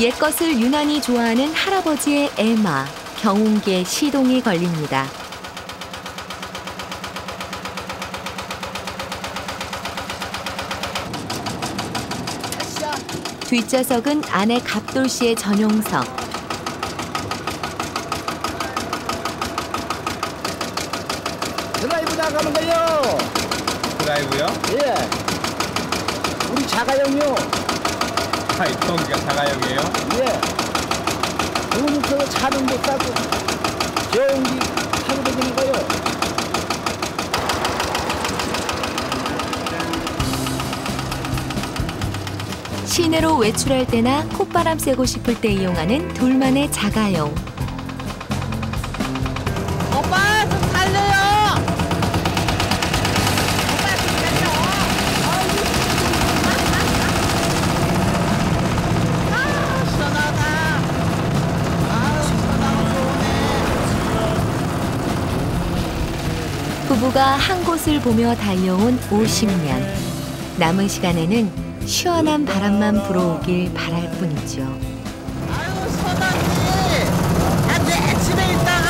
옛것을 유난히 좋아하는 할아버지의 애마, 경운기에 시동이 걸립니다. 뒷좌석은 아내 갑돌 씨의 전용석. 드라이브 나가는 거요. 드라이브요? 예. 우리 자가용요. 아, 이 동기가 자가용이에요? 예. 돈 없어서 차는 못 사고 저기 타고 다니는 거요. 시내로 외출할 때나 콧바람 쐬고 싶을 때 이용하는 둘만의 자가용. 부부가 한 곳을 보며 달려온 50년. 남은 시간에는 시원한 바람만 불어오길 바랄 뿐이죠. 아유 시원하지. 아내 집에 있다가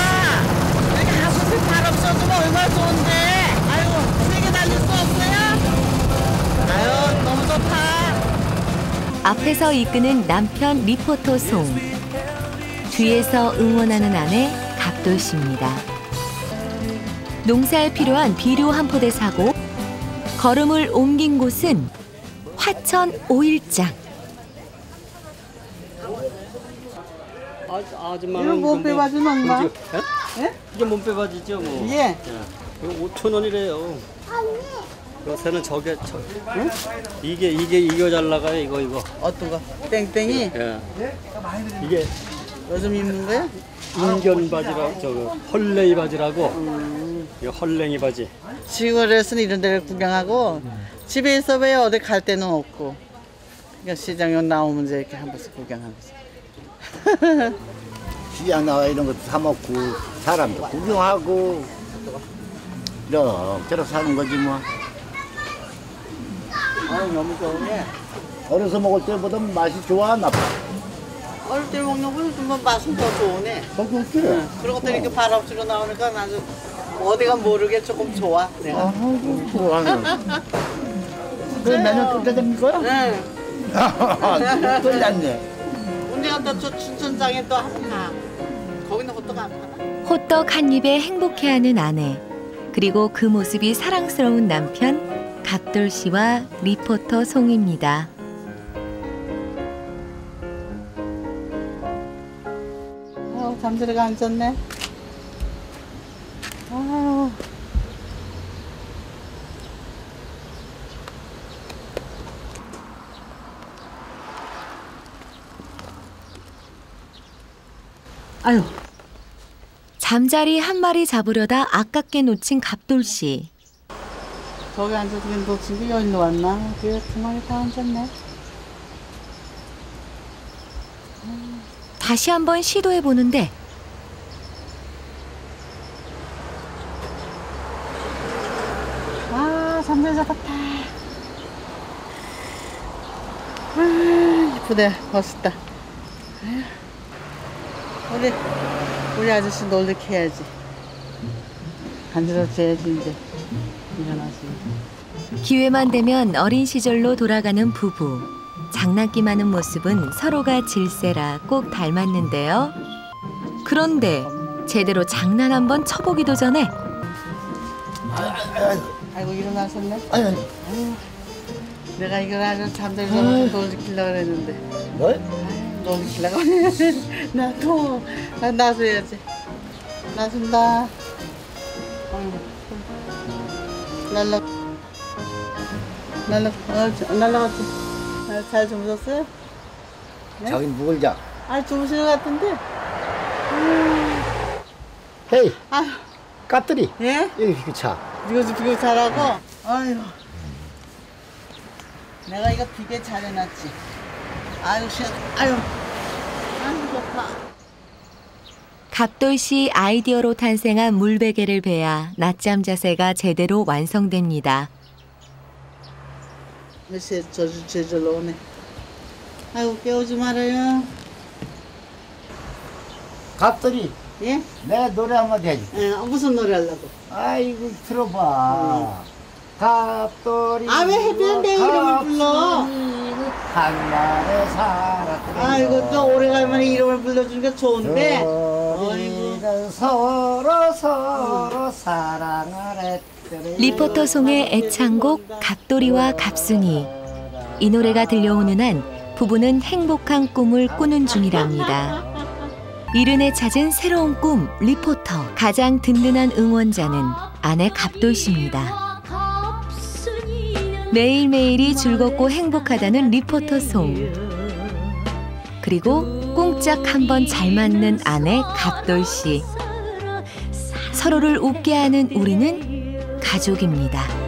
여기 가서 바람 쐬주면 얼마나 좋은데. 아유 세게 달릴 수 없어요? 아유 너무 좋다. 앞에서 이끄는 남편 리포터 송. 뒤에서 응원하는 아내 갑돌 씨입니다. 농사에 필요한 비료 한 포대 사고 걸음을 옮긴 곳은 화천 오일장. 아, 이거 못 빼봐주는 엄마? 이게, 예? 예? 이게 못 빼봐지죠 뭐. 예. 이거 5천 원이래요. 요새는 저게 저, 응? 이게 이게 이거 잘 나가요 이거 이거. 어떤 거? 땡땡이 예. 이게 요즘 입는 거야? 인견 바지라고 저거 헐레이 바지라고. 이거 헐랭이 바지. 시골에서는 이런 데를 구경하고 집에 있어 봐야 어디 갈 데는 없고 그러니까 시장에 나오면 이제 이렇게 한 번씩 구경하고 있어. 시장 나와 이런 것도 사 먹고 사람도 구경하고 이렇게 사는 거지 뭐. 아유 너무 좋네. 어려서 먹을 때보다 맛이 좋아 나빠. 어릴 때 먹는 거는 좀 맛은 더 좋네. 그렇지. 응. 그리고 또 이렇게 바람수로 나오니까 아주 어디가 모르게 조금 좋아. 내가. 아이고 좋아요. 그 내년 끝에 되는 거야? 응. 끝났네. 언제 갔다 저 춘천장에 또 한번 가. 거기는 호떡 안 파나? 호떡 한 입에 행복해하는 아내. 그리고 그 모습이 사랑스러운 남편 갑돌 씨와 리포터 송입니다. 어, 잠들어가 앉았네. 아유, 잠자리 한 마리 잡으려다 아깝게 놓친 갑돌 씨. 저기 앉아서 집에 여기로 왔나? 그래, 두 마리 다 앉았네. 다시 한번 시도해 보는데 아, 잠잘 잡았다. 아, 이쁘네. 멋있다. 우리, 우리 아저씨 놀래켜 해야지. 간지러져야지, 이제. 일어나지. 기회만 되면 어린 시절로 돌아가는 부부. 장난기 많은 모습은 서로가 질세라 꼭 닮았는데요. 그런데 제대로 장난 한번 쳐보기도 전에 아이고, 일어나셨네. 아니, 아니. 내가 이걸 아주 잠들 전에 놀리키려고 그랬는데. 뭐? 놀리키려고. 나도, 나, 나서야지. 나선다. 어이구. 날라. 날라, 어, 저- 날라갔지. 아, 잘 주무셨어요? 네? 자기 묵을 자. 아, 주무시는 것 같은데? 헤이, 아휴, 까뜨리. 예? 여기 그 차. 이거 좀 비교 잘하고. 아유. 내가 이거 비계 잘 해놨지. 아유, 시원. 아유. 아유, 좋다. 갑돌 씨 아이디어로 탄생한 물베개를 베야 낮잠 자세가 제대로 완성됩니다. 저주 오네. 아이고, 깨우지 말아요. 갑돌이 예? 내가 노래 한마디 해줄게. 예, 무슨 노래 하려고? 아이고 들어봐. 갑돌이. 아, 왜 해변 내 이름을 불러? 한날에 살았더니. 아이고, 또 오래간만에 이름을 불러주니까 좋은데. 우리는 서로 서로 사랑을 했더니. 리포터 송의 애창곡 갑돌이와 갑순이. 이 노래가 들려오는 한 부부는 행복한 꿈을 꾸는 중이랍니다. 이른에 찾은 새로운 꿈 리포터 가장 든든한 응원자는 아내 갑돌 씨입니다. 매일매일이 즐겁고 행복하다는 리포터 송. 그리고 꽁짝 한번 잘 맞는 아내 갑돌 씨. 서로를 웃게 하는 우리는 가족입니다.